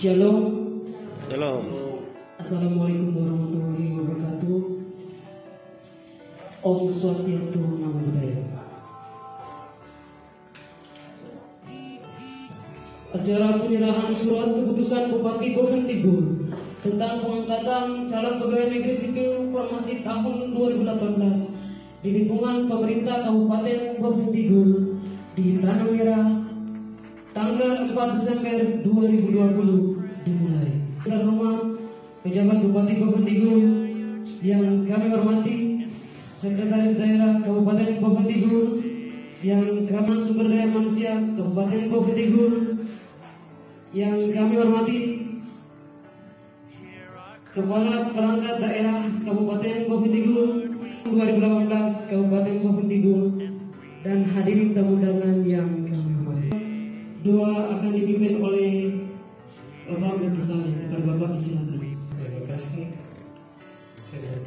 Shalom. Shalom. Assalamualaikum warahmatullahi wabarakatuh. Om Swastiastu, Namo Buddhaya. Acara penyerahan surat keputusan Bupati Bogor Timur tentang pengangkatan calon pegawai negeri sipil formasi tahun 2018 di lingkungan pemerintah Kabupaten Bogor Timur di Tanah Merah tanggal 4 Desember 2020 dimulai. Dan rumah pejabat Bupati Timur yang kami hormati, Sekretaris Daerah Kabupaten Timur, yang kami sumber daya manusia Kabupaten Timur, yang kami hormati Kepala Perangkat Daerah Kabupaten Timur 2018 Kabupaten Timur dan hadirin tamu undangan yang kami hormati. Doa akan dipimpin oleh Bapak Besar kepada Bapak. Terima kasih. Saya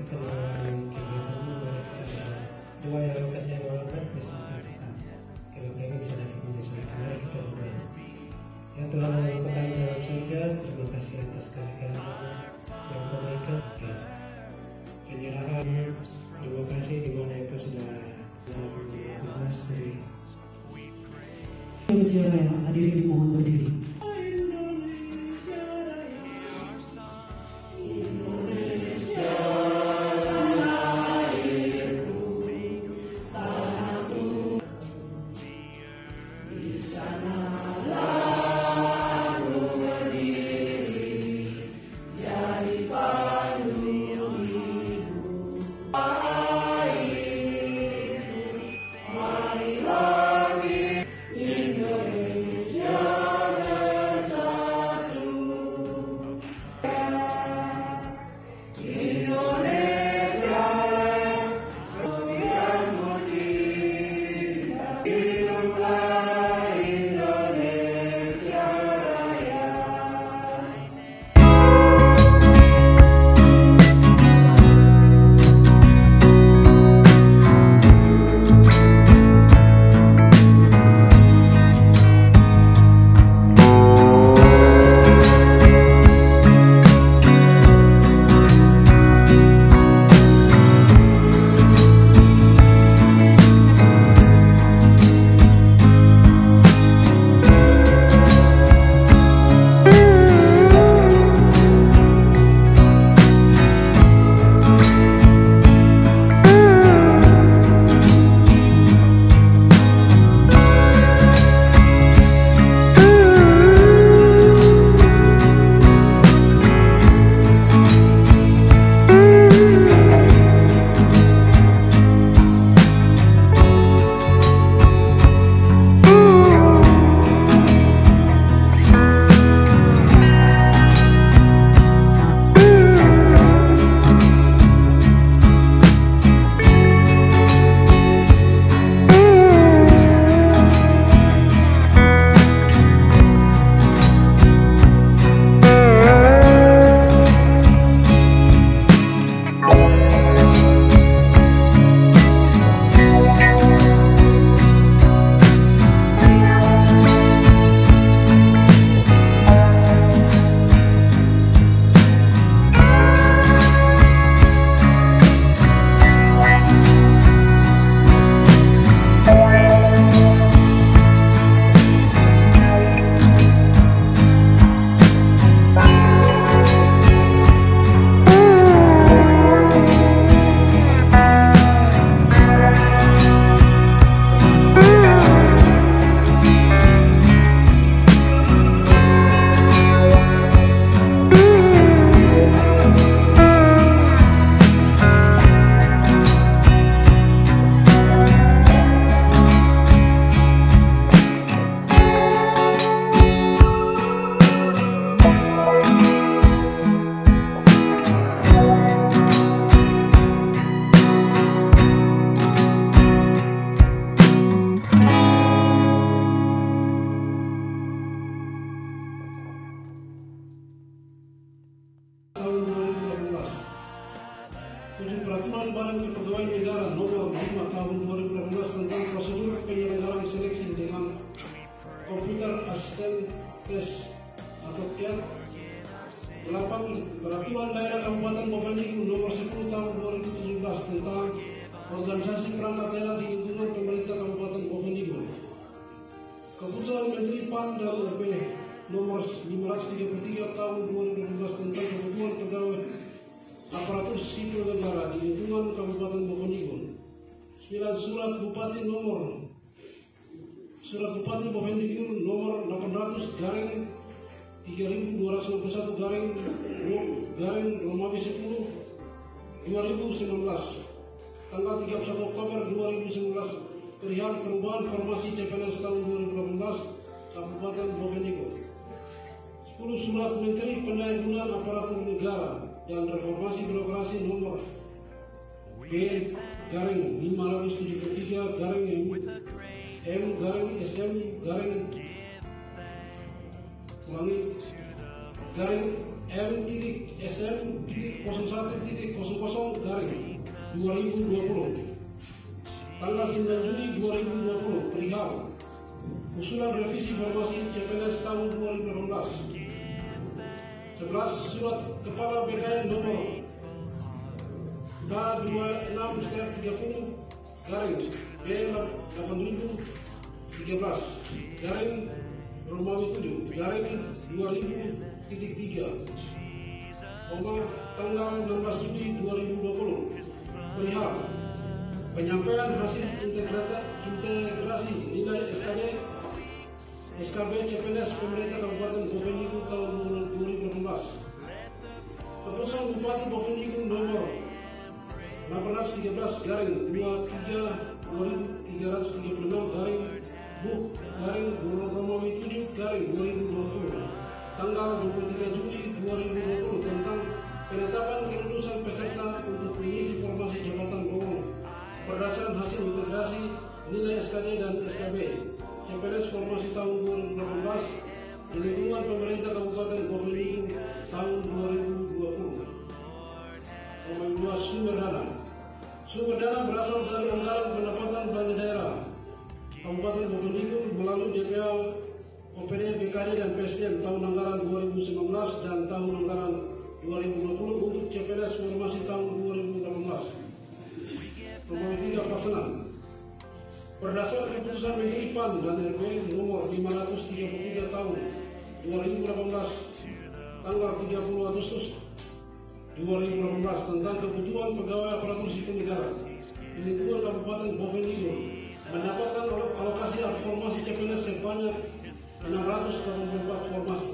Bupati nomor. Surat Bupati Bovendigul nomor 800 garing 3261 garing garing Romawi 10 2019 tanggal 31 Oktober 2019 perihal perubahan formasi CPNS tahun 2018 Kabupaten Bovendigul 10 surat Menteri Pendayagunaan Aparatur Negara dan Reformasi Birokrasi nomor garing 573 garing M, M garing SM garing ulangi garing M titik SM titik 01 titik 00 garing. 2020 tanggal 9 Juli 2020 perihal. Usulan revisi formasi CPNS tahun 2018 11 surat kepala BKN nomor K26 step 30 garing B 8013 garing Romawi 7 garing 2000 titik 3 koma tanggal 16 Juli 2020 perihal penyampaian hasil integrasi, integrasi nilai SKB SKB CPNS pemerintah Kabupaten Bovendigul tahun 2018 Keputusan Bupati Bovendigul nomor 1813 garing 23 2336 garing Buk garing Romawi 7 garing 2020 tanggal 23 Juli 2020 tentang penetapan kelulusan peserta untuk mengisi formasi jabatan umum. Berdasarkan hasil integrasi nilai SKD dan SKB CPNS formasi tahun 2018 di lingkungan pemerintah Kabupaten Bovendigul tahun 2020 nomor dua sumber dana sumber dana berasal dari anggaran pendapatan belanja daerah. Kabupaten Bovendigul melalui DPA OPD BKD dan PSDM tahun anggaran 2019 dan tahun anggaran 2020 untuk CPNS formasi tahun 2018 nomor tiga pelaksanaan. Berdasarkan keputusan Menteri PAN dan RB nomor 533 tahun 2018 tanggal 30 Agustus 2018 tentang kebutuhan pegawai aparatur sipil negara. Di lingkungan Kabupaten Bovendigul mendapatkan alokasi formasi CPNS sebanyak 684 formasi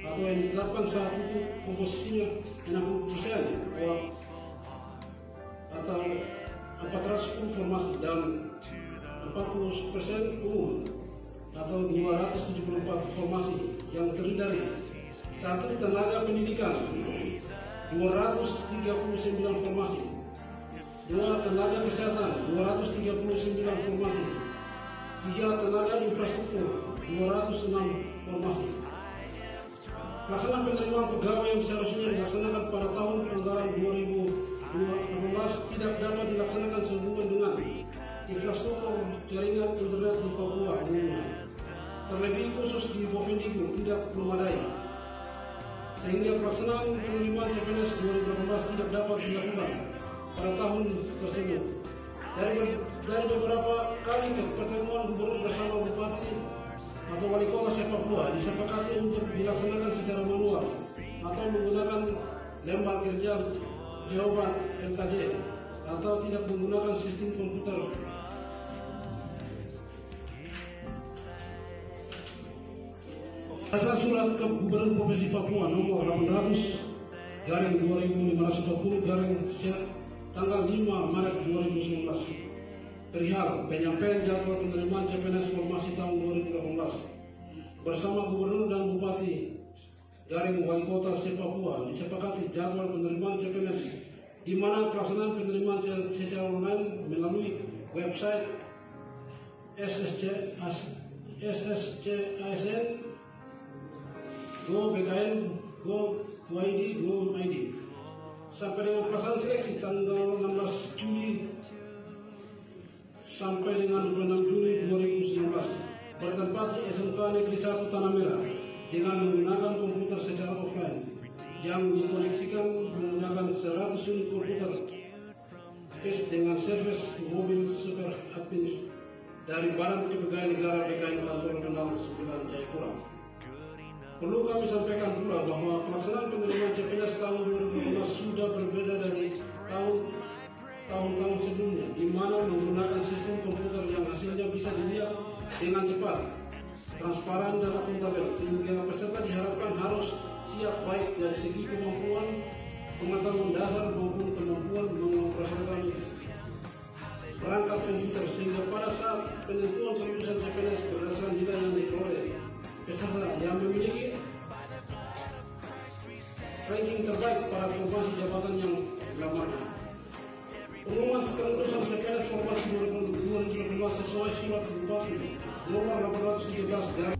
atau yang ditetapkan saat itu komposisinya 60 persen atau 410 formasi dan 40 persen umum atau 274 formasi yang terdiri dari satu tenaga pendidikan 239 formasi dua tenaga kesehatan 239 formasi tiga tenaga infrastruktur 206 formasi Pelaksanaan penerimaan pegawai yang seharusnya dilaksanakan pada tahun anggaran 2018 tidak dapat dilaksanakan sehubungan dengan infrastruktur jaringan internet di Papua umumnya. Terlebih khusus di Bovendigul tidak memadai. Sehingga pelaksanaan penerimaan CPNS 2018 tidak dapat dilakukan pada tahun tersebut. Dari, dari beberapa kali pertemuan gubernur bersama bupati atau wali kota sepak bola disepakati untuk dilaksanakan secara manual atau menggunakan lembar kerja jawaban LKJ atau tidak menggunakan sistem komputer Asal surat ke Gubernur Provinsi Papua nomor 800 garing 2540 garing tanggal 5 Maret 2019 perihal penyampaian jadwal penerimaan CPNS formasi tahun 2018 bersama Gubernur dan Bupati garing Wali Kota Papua disepakati jadwal penerimaan CPNS di mana pelaksanaan penerimaan secara online melalui website SSC SSC ASN Go BKN, Go ID, Go ID. Sampai dengan pelaksanaan seleksi tanggal 16 Juli sampai dengan 26 Juli 2019 bertempat di SMK Negeri 1 Tanah Merah dengan menggunakan komputer secara offline yang dikoneksikan menggunakan 100 unit komputer space dengan service mobil super admin dari Badan Kepegawaian Negara BKN Kantor Kendal 9 Jayapura. Perlu kami sampaikan pula bahwa pelaksanaan penerimaan CPNS tahun 2015 sudah berbeda dari tahun tahun-tahun sebelumnya, di mana menggunakan sistem komputer yang hasilnya bisa dilihat dengan cepat, transparan dan akuntabel, sehingga peserta diharapkan harus siap baik dari segi kemampuan, pengetahuan dasar maupun kemampuan mengoperasikan perangkat komputer sehingga pada saat penentuan kelulusan CPNS berdasarkan nilai yang diperoleh yang memiliki ranking terbaik pada promosi jabatan yang dilamarnya. Pengumuman kelulusan CPNS Promosi 2012 sesuai surat bupati nomor 817 dari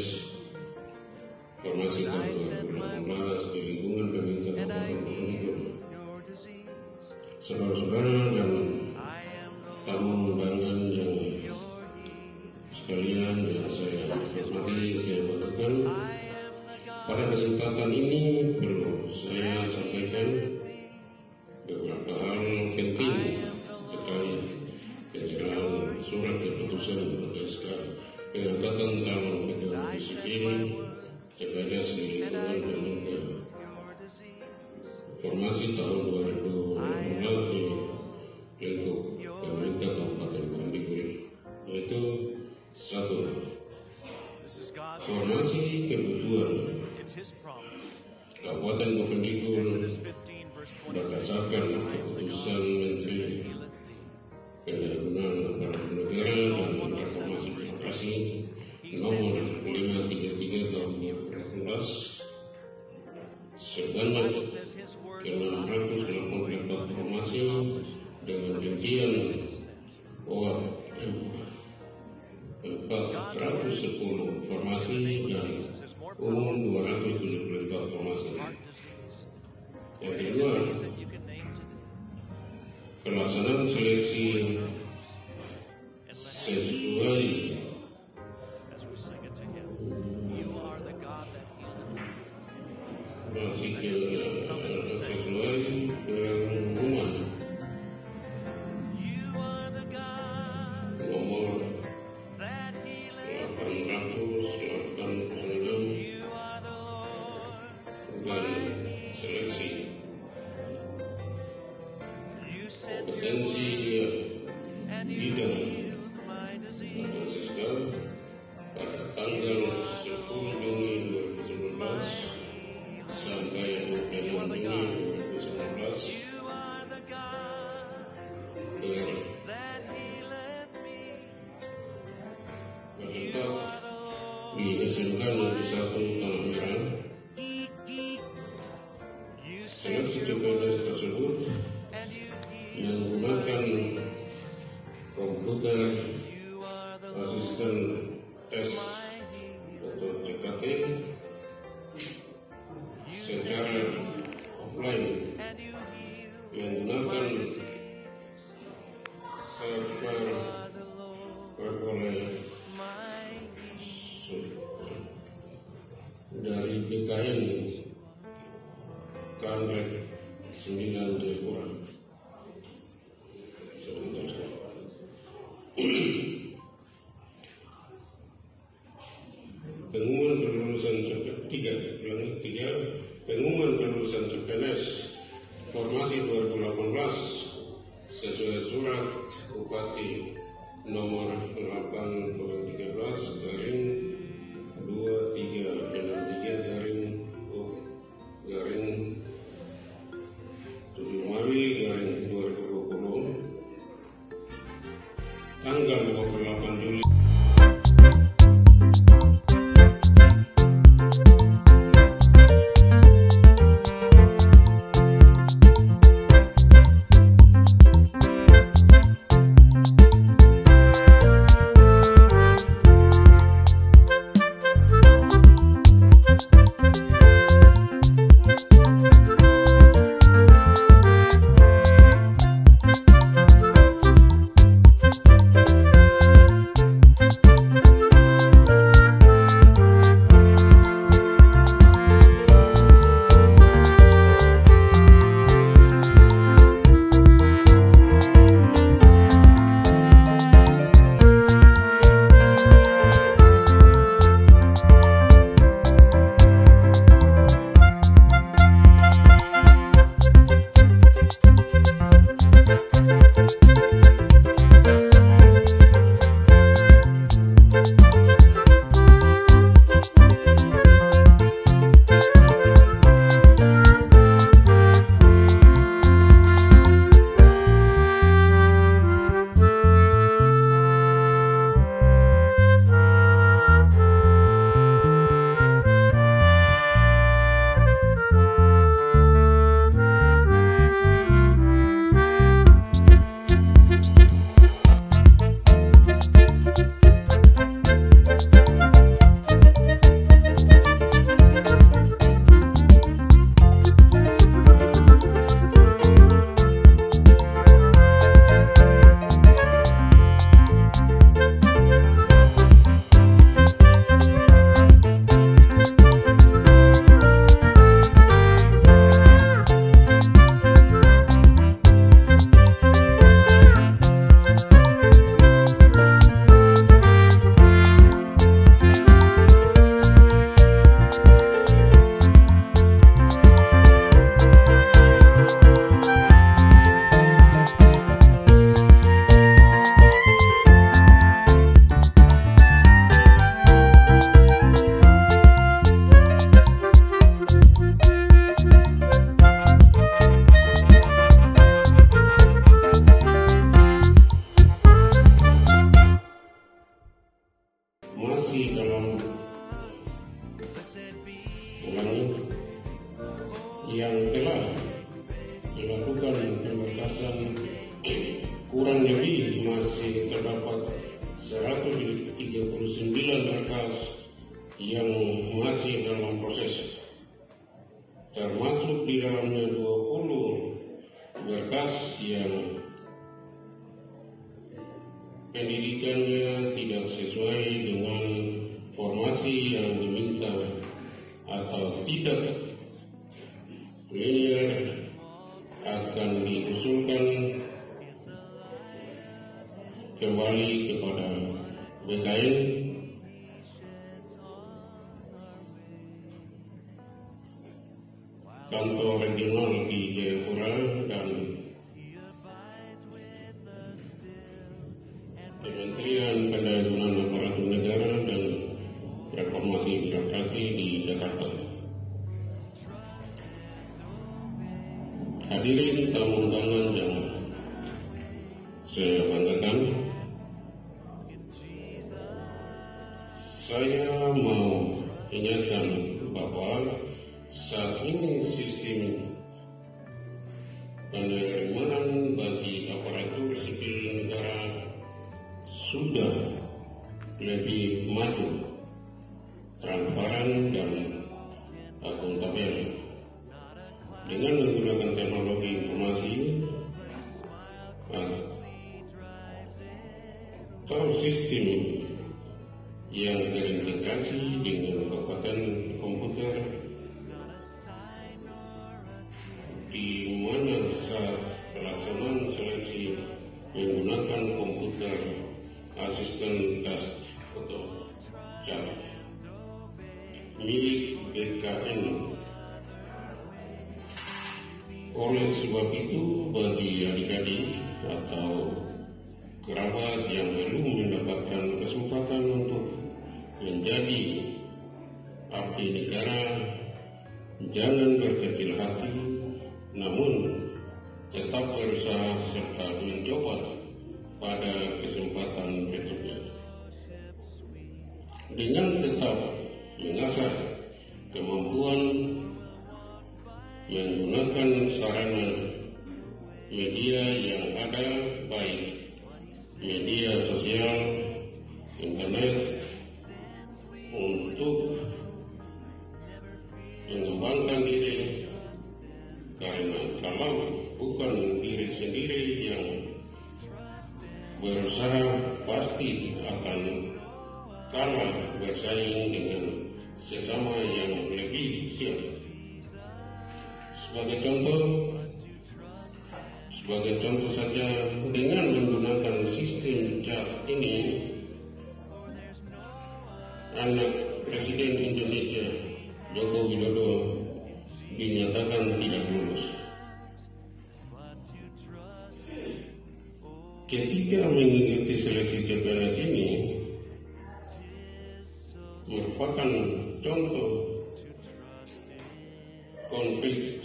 proses formasi terbaru membahas di lingkungan pemerintah saudara-saudara dan tamu undangan yang sekalian yang saya hormati saya katakan pada kesempatan ini ber disimpan nanti satu setengahnya dengan sejumlah bonus tersebut yang menggunakan komputer asisten tes Anggang. Kantor regional di Jayapura dan asisten tes foto jarak milik BKN oleh sebab itu bagi adik-adik atau kerabat yang belum mendapatkan kesempatan untuk menjadi abdi negara jangan berkecil hati namun tetap berusaha serta mencoba pada kesempatan berikutnya. Dengan tetap mengasah kemampuan menggunakan sarana media yang ada baik media sosial internet untuk mengembangkan diri. Karena kalau bukan diri sendiri yang berusaha pasti akan kalah bersaing dengan sesama yang lebih siap sebagai contoh sebagai contoh saja dengan menggunakan sistem chat ini anak Presiden Indonesia Joko Widodo dinyatakan tidak lulus. Ketika mengikuti seleksi CPNS ini merupakan contoh konflik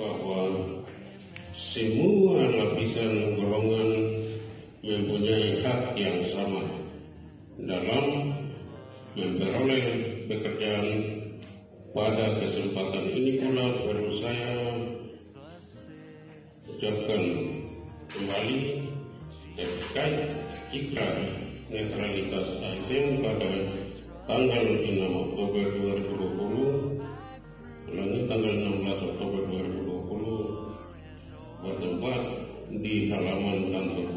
bahwa semua lapisan golongan mempunyai hak yang sama dalam memperoleh pekerjaan. Pada kesempatan ini pula baru saya tanggal 6 Oktober 2020 ulangi tanggal 16 Oktober 2020 bertempat di halaman kantor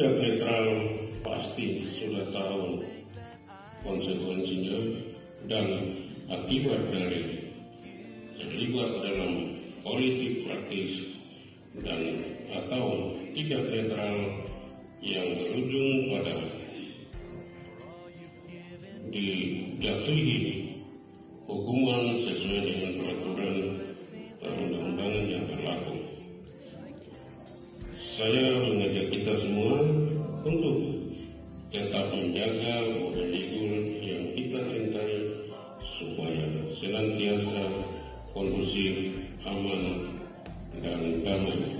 tidak boleh terlalu pasti sudah tahu konsekuensinya dan akibat dari terlibat dalam politik praktis dan atau tidak netral yang berujung pada dijatuhi hukuman sesuai dengan peraturan perundang-undangan yang berlaku. Saya tetap menjaga manajemen yang kita cintai supaya senantiasa kondusif, aman, dan damai.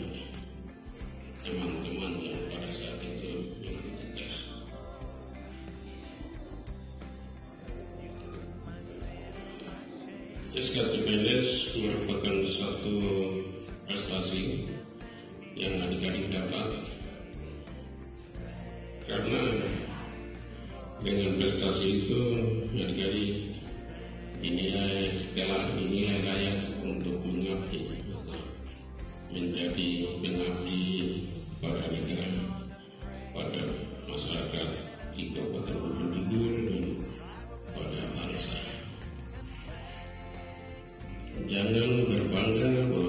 ഞങ്ങൾ നിർബന്ധങ്ങൾ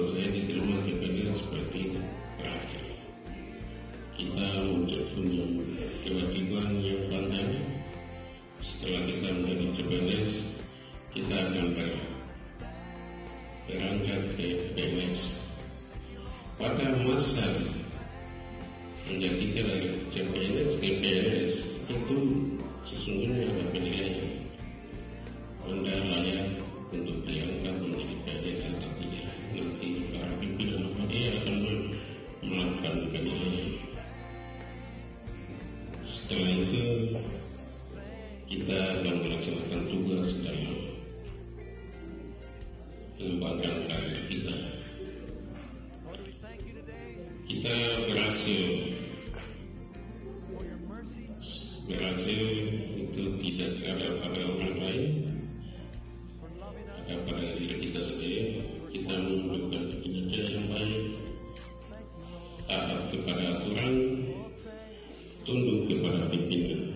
taat kepada aturan tunduk kepada pimpinan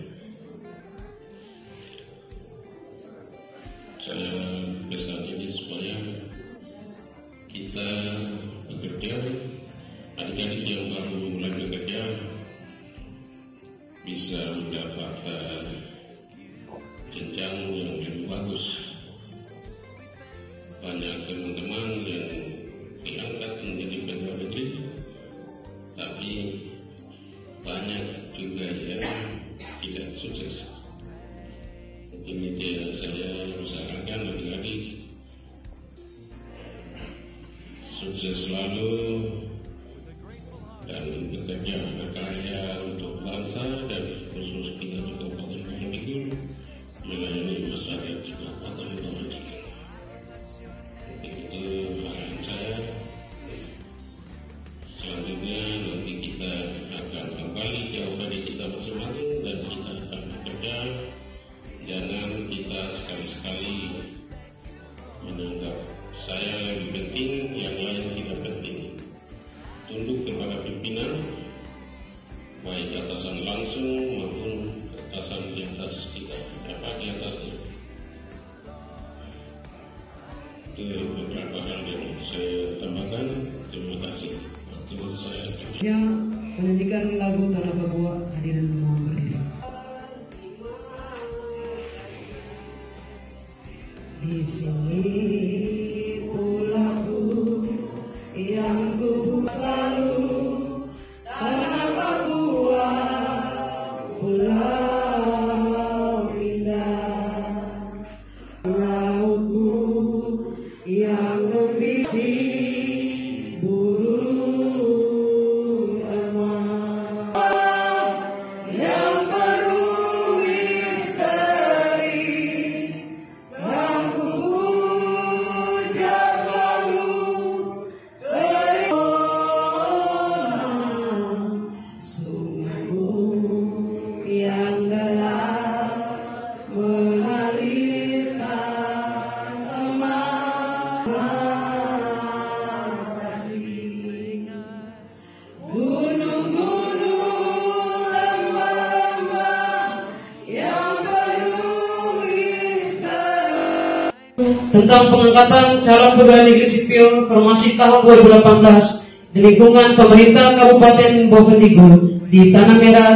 tentang pengangkatan calon pegawai negeri sipil formasi tahun 2018 di lingkungan pemerintah Kabupaten Bovendigo di Tanah Merah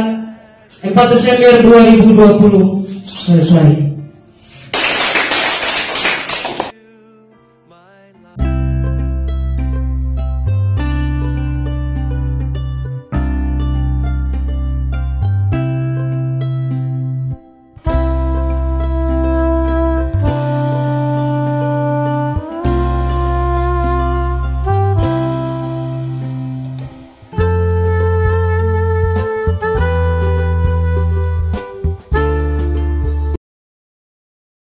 4 Desember 2020 selesai.